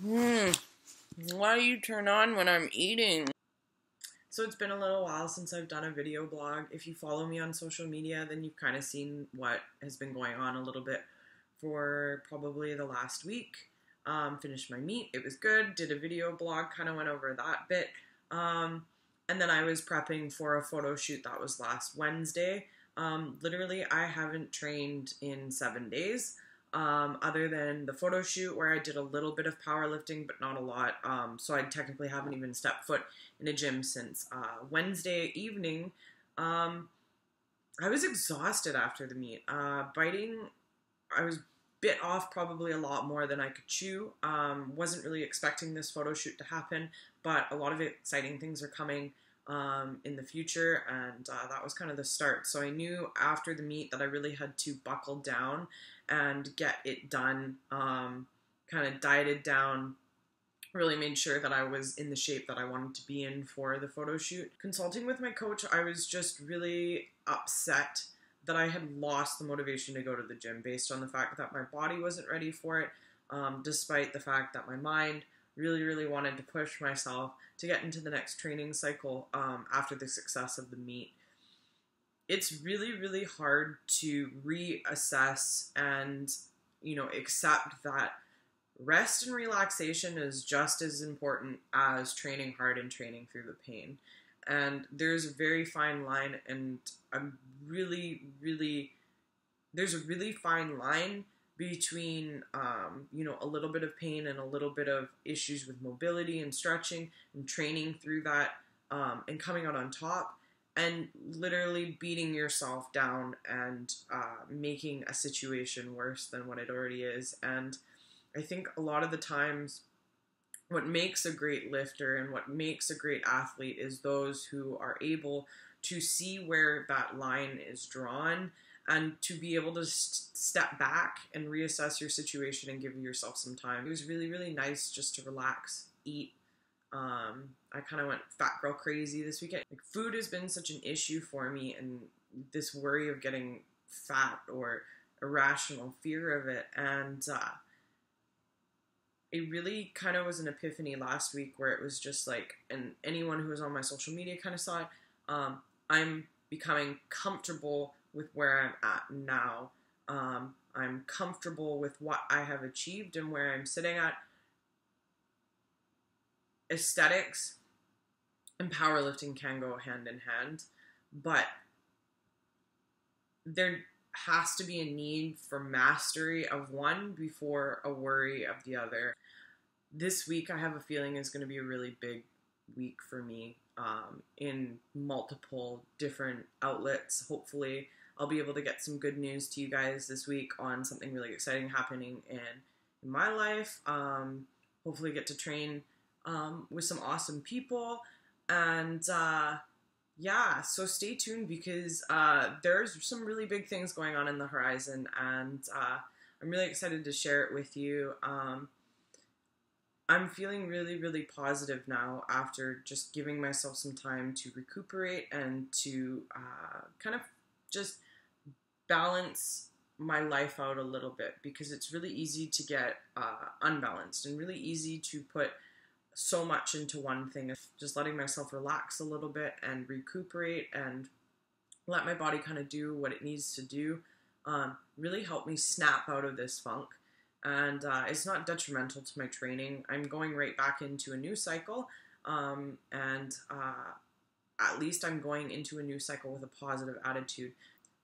Hmm. Why do you turn on when I'm eating? So it's been a little while since I've done a video blog. If you follow me on social media, then you've kind of seen what has been going on a little bit for probably the last week. Um, finished my meet, it was good. Did a video blog, kind of went over that bit. Um, and then I was prepping for a photo shoot that was last Wednesday. Um, literally, I haven't trained in seven days um, other than the photo shoot where I did a little bit of powerlifting, but not a lot. Um, so I technically haven't even stepped foot in a gym since uh, Wednesday evening. Um, I was exhausted after the meet. Uh, biting, I was bit off probably a lot more than I could chew. Um, wasn't really expecting this photo shoot to happen, but a lot of exciting things are coming um, in the future, and uh, that was kind of the start. So I knew after the meet that I really had to buckle down and get it done. Um, kind of dieted down, really made sure that I was in the shape that I wanted to be in for the photo shoot. Consulting with my coach, I was just really upset that I had lost the motivation to go to the gym based on the fact that my body wasn't ready for it, um, despite the fact that my mind really, really wanted to push myself to get into the next training cycle um, after the success of the meet. It's really, really hard to reassess and, you know, accept that rest and relaxation is just as important as training hard and training through the pain. And there's a very fine line, and I'm really, really, there's a really fine line between um, you know a little bit of pain and a little bit of issues with mobility and stretching and training through that um, and coming out on top and literally beating yourself down and uh, making a situation worse than what it already is. And i think a lot of the times what makes a great lifter and what makes a great athlete is those who are able to see where that line is drawn and to be able to st- step back and reassess your situation and give yourself some time. It was really, really nice just to relax, eat. Um, I kind of went fat girl crazy this weekend. Like, food has been such an issue for me, and this worry of getting fat or irrational fear of it. And uh, it really kind of was an epiphany last week where it was just like, and anyone who was on my social media kind of saw it. Um, I'm becoming comfortable with where I'm at now. Um, I'm comfortable with what I have achieved and where I'm sitting at. Aesthetics and powerlifting can go hand in hand, but there has to be a need for mastery of one before a worry of the other. This week, I have a feeling is going to be a really big week for me um, in multiple different outlets. Hopefully, I'll be able to get some good news to you guys this week on something really exciting happening in, in my life. Um, hopefully, get to train um, with some awesome people. And uh, yeah, so stay tuned because uh, there's some really big things going on in the horizon, and uh, I'm really excited to share it with you. Um, I'm feeling really, really positive now after just giving myself some time to recuperate and to uh, kind of just balance my life out a little bit because it's really easy to get uh, unbalanced and really easy to put so much into one thing. Just letting myself relax a little bit and recuperate and let my body kind of do what it needs to do um, really helped me snap out of this funk. And uh, it's not detrimental to my training. I'm going right back into a new cycle. Um, and uh, at least I'm going into a new cycle with a positive attitude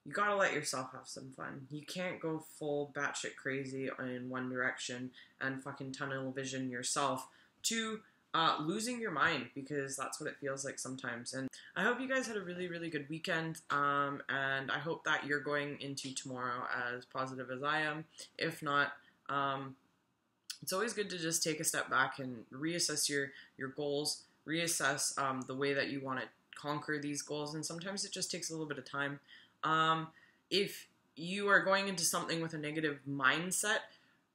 you gotta let yourself have some fun. You can't go full batshit crazy in one direction and fucking tunnel vision yourself to uh, losing your mind because that's what it feels like sometimes. And I hope you guys had a really, really good weekend. Um, and I hope that you're going into tomorrow as positive as I am. If not, um, it's always good to just take a step back and reassess your your goals, reassess um, the way that you want to conquer these goals. And sometimes it just takes a little bit of time. Um, if you are going into something with a negative mindset,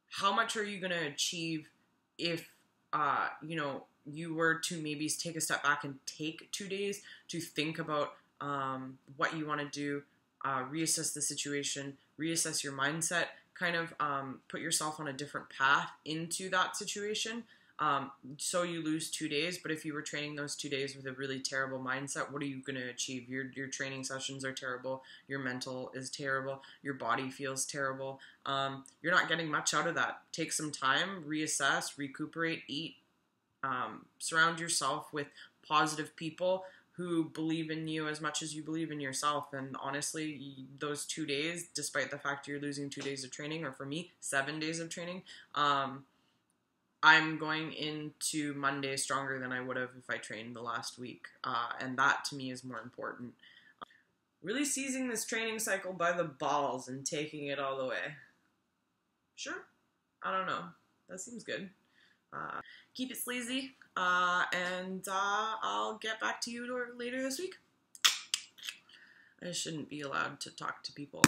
how much are you going to achieve if, uh, you know, you were to maybe take a step back and take two days to think about um, what you want to do, uh, reassess the situation, reassess your mindset, kind of um, put yourself on a different path into that situation. Um, so you lose two days, but if you were training those two days with a really terrible mindset, what are you going to achieve? Your your training sessions are terrible. Your mental is terrible. Your body feels terrible. Um, you're not getting much out of that. Take some time, reassess, recuperate, eat. Um, surround yourself with positive people who believe in you as much as you believe in yourself. And honestly, those two days, despite the fact you're losing two days of training, or for me, seven days of training, um, I'm going into Monday stronger than I would have if I trained the last week. Uh, and that to me is more important. Really seizing this training cycle by the balls and taking it all the way. Sure. I don't know. That seems good. Uh, keep it sleazy. Uh, and uh, I'll get back to you later this week. I shouldn't be allowed to talk to people.